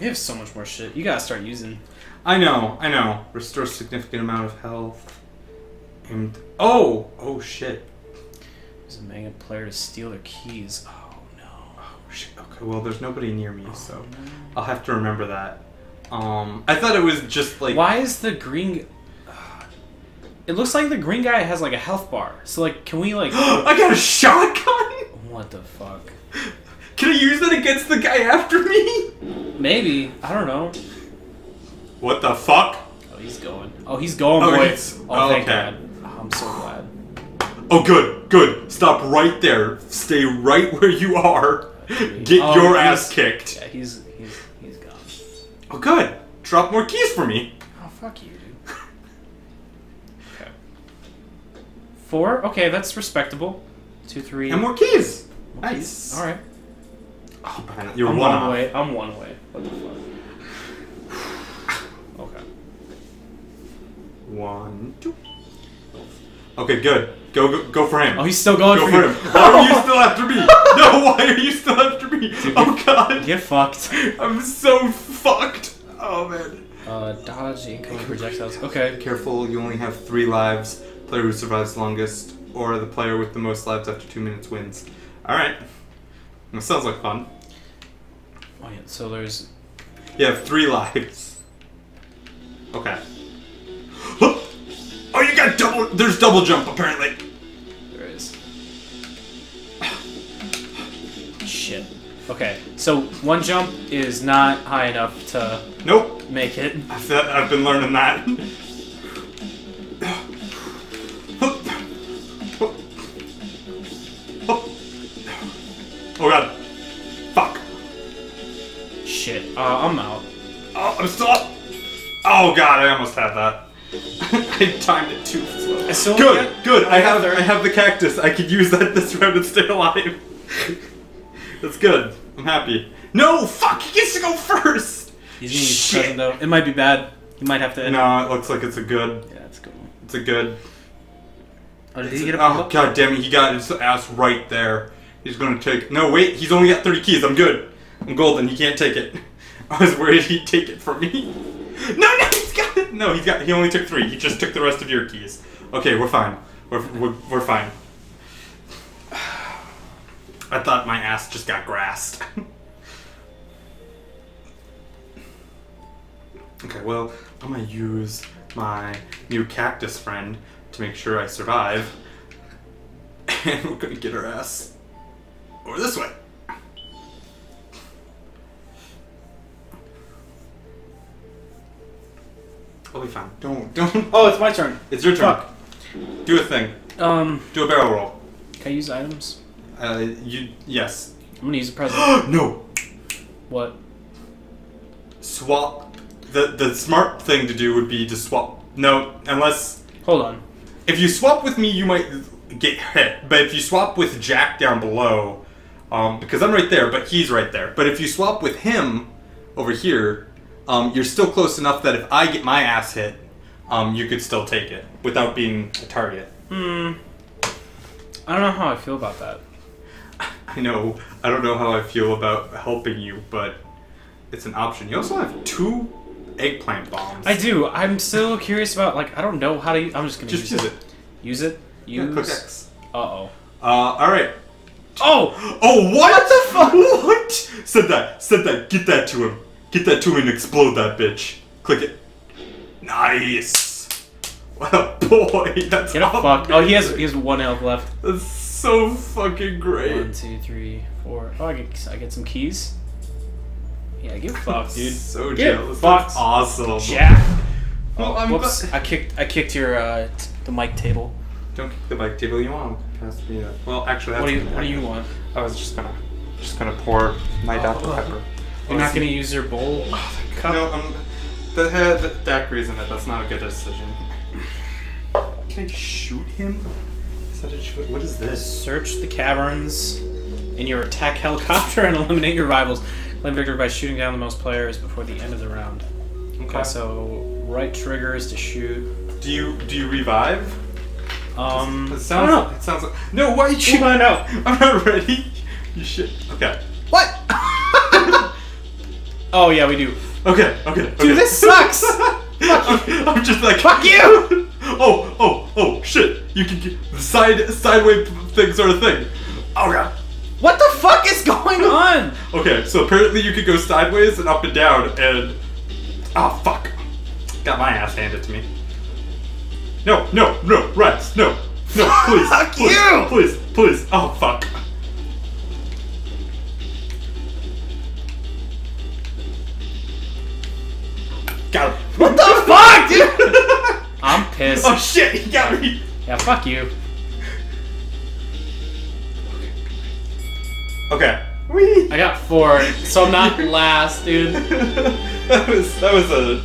You have so much more shit. You gotta start using. I know, I know. Restore significant amount of health. And oh, oh shit. There's a mega player to steal their keys. Oh no. Oh shit. Okay, well, there's nobody near me, so Oh, no. I'll have to remember that. Um, I thought it was just like. Why is the green? It looks like the green guy has like a health bar. So like, can we like? I got a shotgun. what the fuck? Can I use that against the guy after me? Maybe I don't know. What the fuck? Oh, he's going. Oh, he's going, Oh, boy. he's- oh, oh, thank okay. God. Oh, I'm so glad. Oh, good, good. Stop right there. Stay right where you are. Get Oh, your ass kicked. Yeah, he's he's he's gone. Oh, good. Drop more keys for me. Oh fuck you, dude. okay. Four. Okay, that's respectable. Two, three. And more keys. Okay, Nice. All right. Oh, man, you're I'm one one away. I'm one away. What the fuck? Okay. One, two. Okay, good. Go, go, go for him. Oh, he's still going go for, for you. him. Why are you still after me? No, why are you still after me? Oh god. Get fucked. I'm so fucked. Oh man. Uh, dodge incoming projectiles. Okay. Careful, you only have three lives. Player who survives longest, or the player with the most lives after two minutes wins. Alright. That sounds like fun. Oh yeah. So there's. You have three lives. Okay. Oh, you got double. There's double jump apparently. There is. Shit. Okay. So one jump is not high enough to Nope. make it. I've been learning that. Uh, I'm out. Oh, I'm still up. Oh god, I almost had that. I timed it too slow. I Good, get- good. I have there. I have the cactus. I could use that this round and stay alive. That's good. I'm happy. No, fuck. He gets to go first. He's gonna use Shit. present though. It might be bad. You might have to. No, it looks like it's a good. Yeah, that's a good. One. It's a good. Oh, did he get a oh god damn it! He got his ass right there. He's gonna take. No wait, he's only got 30 keys. I'm good. I'm golden. He can't take it. I was worried he'd take it from me. No, no, he's got it. No, he's got. He only took three. He just took the rest of your keys. Okay, we're fine. We're we're, we're fine. I thought my ass just got grassed. okay, well, I'm gonna use my new cactus friend to make sure I survive. And we're gonna get our ass over this way. I'll be fine. Don't, don't. Oh, it's my turn. It's your turn. Fuck. Do a thing. Um, Do a barrel roll. can I use items? Uh, you yes. I'm gonna use a present. no. what? Swap. The the smart thing to do would be to swap. No, unless Hold on. if you swap with me, you might get hit. But if you swap with Jack down below, um, because I'm right there, but he's right there. But if you swap with him over here, um, you're still close enough that if I get my ass hit, um, you could still take it without being a target. Hmm. I don't know how I feel about that. I know. I don't know how I feel about helping you, but it's an option. You also have two eggplant bombs. I do. I'm still curious about like I don't know how to. u- I'm just gonna Just use, use it. it. Use it. Use. Uh oh. Uh, all right. Oh. Oh, what? the fuck? What? Said that. Said that. Get that to him. Get that to him and explode that bitch. Click it. Nice. What a boy. That's Get a fuck. Oh, he has he has one health left. That's so fucking great. two, three, four. Oh, I get I get some keys. Yeah, get fucked, dude. So Get jealous. fucked. That's awesome. Jack. Well, Oh, I'm whoops! gl- I kicked I kicked your uh t- the mic table. Don't kick the mic table. You want to pass me that? Well, actually, that's What do you What do you want? I was just gonna, just gonna pour my Dr Oh. Pepper. You're not gonna use your bowl cup. No, um, the head the daiquiri's in it. That's not a good decision. Can I shoot him? Is that a shoot? What is this? Search the caverns in your attack helicopter and eliminate your rivals. Claim victory by shooting down the most players before the end of the round. Okay, so right trigger is to shoot. Do you do you revive? Um, It I sounds. don't know. It sounds like. No, why you? We'll find out. I'm not ready. You should. Okay. What? Oh yeah, we do. Okay, okay. okay. Dude, this sucks. I'm, I'm just like Fuck you! Oh, oh, oh, shit! You can get side sideways thing sort of thing. Oh god. What the fuck is going on? Okay, so apparently you could go sideways and up and down, and oh fuck, got my ass handed to me. No, no, no, rats, no, no, please, Fuck please, you! please, please. Oh fuck. What the fuck, dude? I'm pissed. Oh shit, he got me. Yeah, fuck you. Okay. Whee. I got four, so I'm not last, dude. that was that was a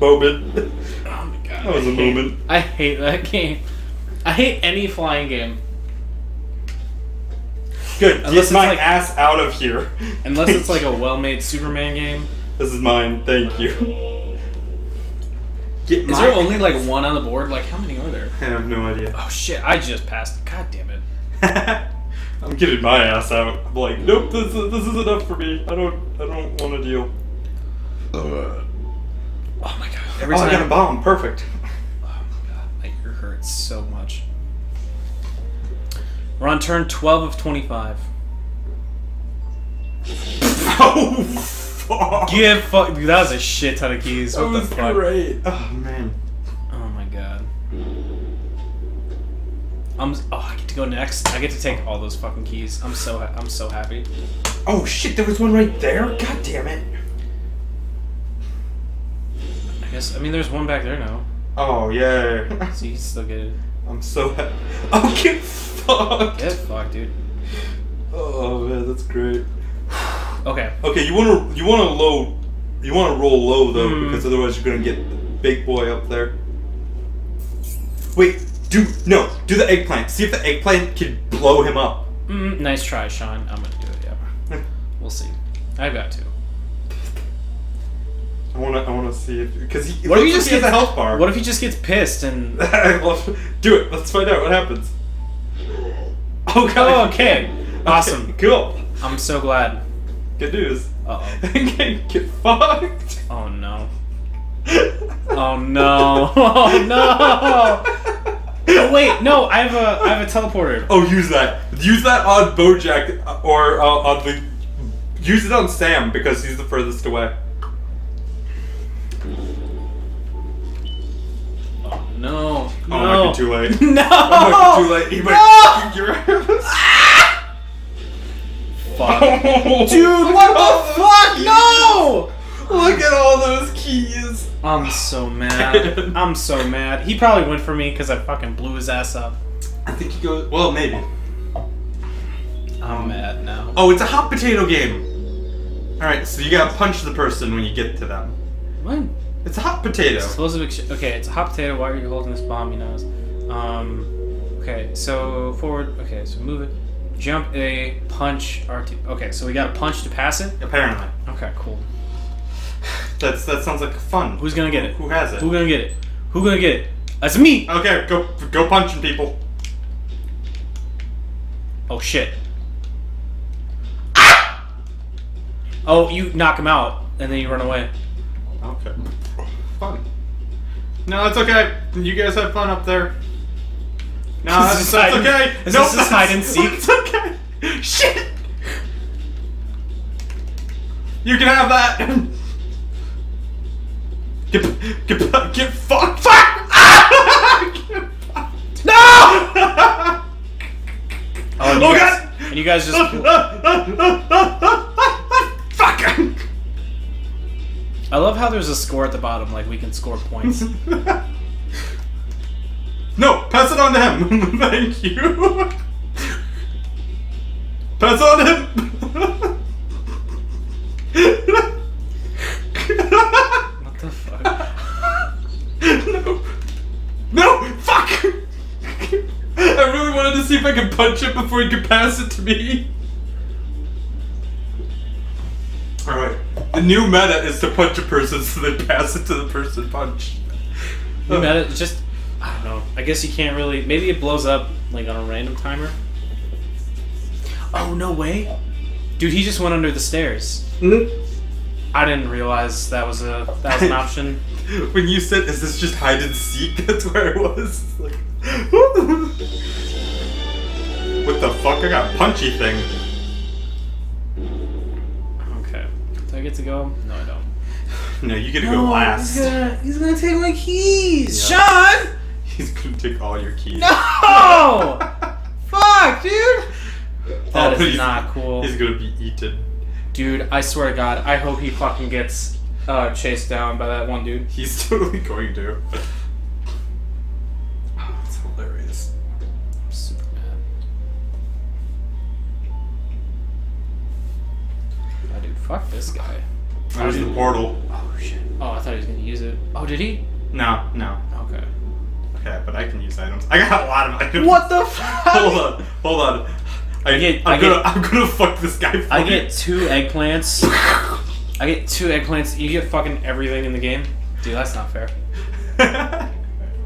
moment. Oh my god. That was I a hate- moment. I hate that game. I hate any flying game. Good. Unless Get my like- ass out of here. Unless it's like a well-made Superman game. This is mine. Thank you. Get Is my- there only like one on the board? Like how many are there? I have no idea. Oh shit! I just passed. God damn it! I'm getting my ass out. I'm like, nope. This is this is enough for me. I don't I don't want to deal. Oh my god! Every oh, I time. got a bomb. Perfect. Oh my god! My ear hurts so much. We're on turn twelve of twenty-five. oh fuck. Give fuck. Dude, that was a shit ton of keys. That What was the fuck? great. Oh man. Oh my god. I'm. Oh, I get to go next. I get to take all those fucking keys. I'm so. I'm so happy. Oh shit! There was one right there. God damn it. I guess. I mean, there's one back there now, Oh yeah. so you can still get it. I'm so happy. Oh get fucked. Get fucked, dude. Oh man, that's great. Okay. Okay, you wanna you wanna low, you wanna roll low though Hmm. because otherwise you're gonna get the big boy up there. Wait, do no, do the eggplant. See if the eggplant can blow him up. Mm, nice try, Sean. I'm gonna do it. Yeah. We'll see. I've got to. I wanna I wanna see if because he What if he just has a gets- health bar. What if he just gets pissed and? Do it. Let's find out what happens. Oh Oh, okay. Awesome. Okay, cool. I'm so glad. Good news. Uh oh. Get fucked. Oh no. Oh no. Oh no. Oh wait, no. I have a I have a teleporter. Oh, use that. Use that on Bojack uh, or uh, on the. Use it on Sam because he's the furthest away. Oh no. Oh, it No. might be too late. No. It might be too late. He No. might ass. Fuck. Dude, what the fuck? No. Look at all those keys. I'm so mad. I'm so mad. He probably went for me because I fucking blew his ass up. I think he goes. Well, maybe. I'm mad now. Oh, it's a hot potato game. All right, so you gotta punch the person when you get to them. What? It's a hot potato. Explosive. Ex- okay, it's a hot potato. Why are you holding this bomb? He knows. Um. Okay, so forward. Okay, so move it. Jump A, punch RT. Okay, so we got a punch to pass it. Apparently, Okay, cool. that's that sounds like fun. Who's gonna get it? Who has it? Who gonna get it? Who gonna get it? That's me. Okay, go go punching people. Oh shit. Ah! Oh, you knock him out and then you run away. Okay. Fun. No, it's okay. You guys have fun up there. No, that's, that's okay. is Nope, this just hide and seek? Shit. You can have that. Get get get fucked. Fuck. Ah! Get fucked. No! Oh, and you Oh, guys, God. and you guys just. Fuck. I love how there's a score at the bottom, like we can score points. No, pass it on to him. Thank you. Pass on him. what the fuck? no. No, fuck. I really wanted to see if I could punch him before he could pass it to me. Alright. The new meta is to punch a person so they pass it to the person punched. You met it, it's just. I don't know. I guess you can't really. Maybe it blows up like on a random timer. Oh no way, dude! He just went under the stairs. Hmm? I didn't realize that was a that was an option. when you said, "Is this just hide and seek?" That's where I was. It's Like, what the fuck? I got punchy thing. Okay. Do I get to go? No, I don't. No, you get to go last. He's gonna, he's gonna take my keys. Yeah. Sean! He's gonna take all your keys. No! Fuck, dude! That Oh, is he's- not cool. He's gonna be eaten. Dude, I swear to God, I hope he fucking gets uh, chased down by that one dude. He's totally going to. Oh, it's hilarious. I'm super mad. Oh, dude, fuck this guy. There's the portal. Oh, shit. Oh, I thought he was gonna use it. Oh, did he? No, no. Okay. Okay, but I can use items. I got a lot of items. What the fuck? Hold on, hold on. I, get- I'm I gonna, get- I'm gonna fuck this guy. For I you. get two eggplants. I get two eggplants. You get fucking everything in the game. Dude, that's not fair.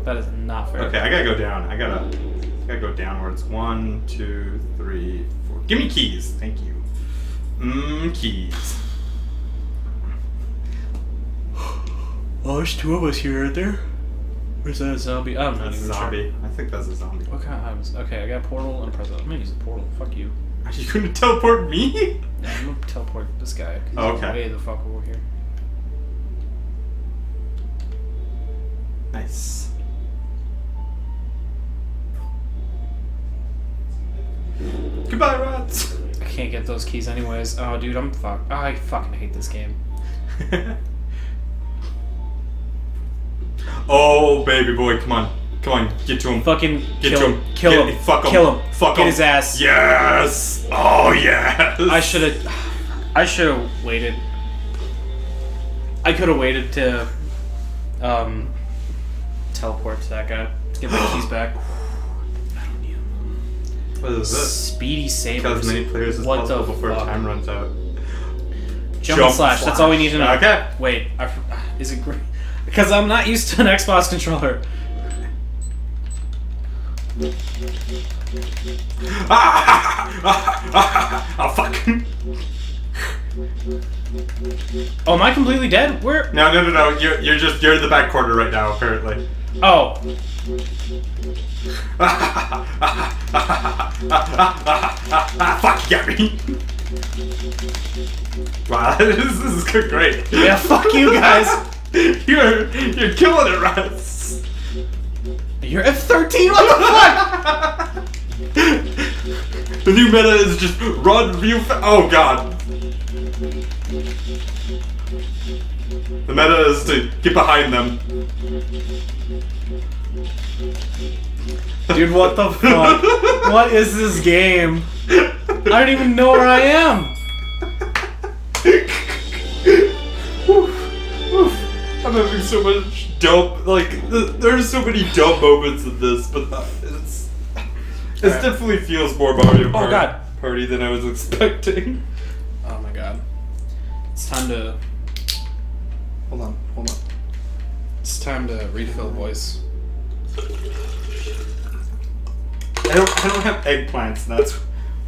That is not fair. okay, I gotta go down. I gotta, I gotta go downwards. One, two, three, four. Give me keys. Thank you. Mmm, keys. Oh, there's two of us here, aren't there? Or is that a zombie? I'm not That's a even zombie. I think that's a zombie. What kind of items? Okay, I got a portal and a present. I'm gonna use the portal. Fuck you. Are you gonna teleport me? Yeah, I'm gonna teleport this guy. he's Okay. Way the fuck over here. Nice. Goodbye, rats. I can't get those keys anyways. Oh, dude, I'm fuck. I fucking hate this game. oh, baby boy, come on. Come on, get to him. Fucking Get kill to him. him. Kill Get- him. fuck him. Kill him. Fuck Get him. his ass. Yes! Oh, yes! I should have. I should have waited. I could have waited to um, teleport to that guy to get my keys back. I don't need them. What is this? Speedy Kill sabers. as many players as what possible the before fuck? time runs out. Jump, and slash. That's all we need to know. Okay. Wait, I, f- is it great? Because I'm not used to an Xbox controller. ah, ah, ah, oh, fuck. Oh, am I completely dead? Where? No, no, no, no. You're, you're just, you're in the back corner right now, apparently. Oh, Fuck, you got me. Wow, this, this is great. yeah. Fuck you guys. you're, you're killing it, Russ. You're F13. What the fuck? the new meta is just run real fast. Oh god. The meta is to get behind them. Dude, what the fuck? What is this game? I don't even know where I am. I'm having so much dumb, like, th- there's so many dumb moments in this, but it's, it Alright. definitely feels more Mario oh, Party, God. Party than I was expecting. Oh my god. It's time to. Hold on, hold on. It's time to refill voice. I don't, I don't have eggplants, and that's what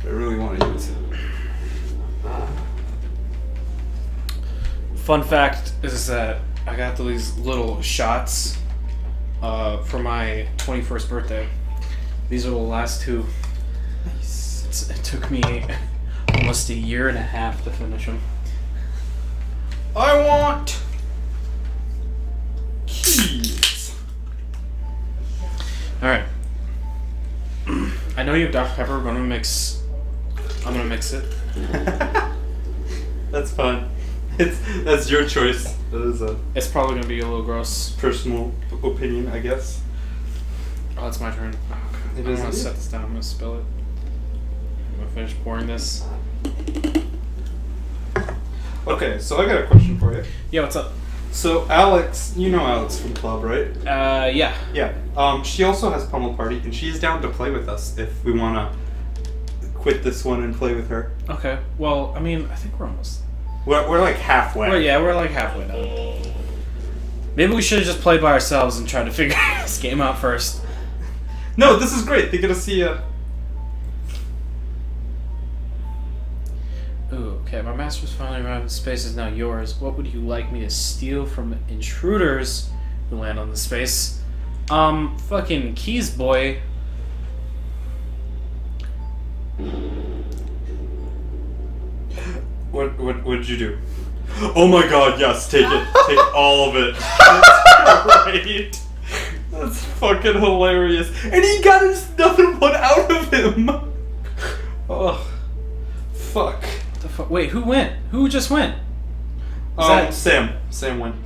I really want to use. Fun fact is that I got these little shots uh, for my 21st birthday. These are the last two. It's, it took me almost a year and a half to finish them. I want keys. All right. I know you have Dr Pepper, but I'm gonna mix. I'm gonna mix it. that's fine. It's that's your choice. That is a It's probably gonna be a little gross. personal opinion, I guess. Oh, it's my turn. Oh, God. It I'm is gonna set this down. I'm gonna spill it. I'm gonna finish pouring this. Okay, so I got a question for you. Yeah, what's up? So Alex, you know Alex from club, right? Uh, yeah. Yeah. Um, she also has Pummel Party, and she's down to play with us if we want to quit this one and play with her. Okay. Well, I mean, I think we're almost. We're, we're like halfway. Well, yeah, we're like halfway done. Maybe we should have just played by ourselves and tried to figure this game out first. No, this is great. They get to see uh Ooh, Okay, my master's finally arrived. The space is now yours. What would you like me to steal from intruders who land on the space? Um, fucking keys, boy. What what what did you do? Oh my god, yes, take it. Take all of it. That's great. That's fucking hilarious. And he got his nothing one out of him. Oh. Fuck. The fu- Wait, who went? Who just went? Is Um, that- Sam. Sam went.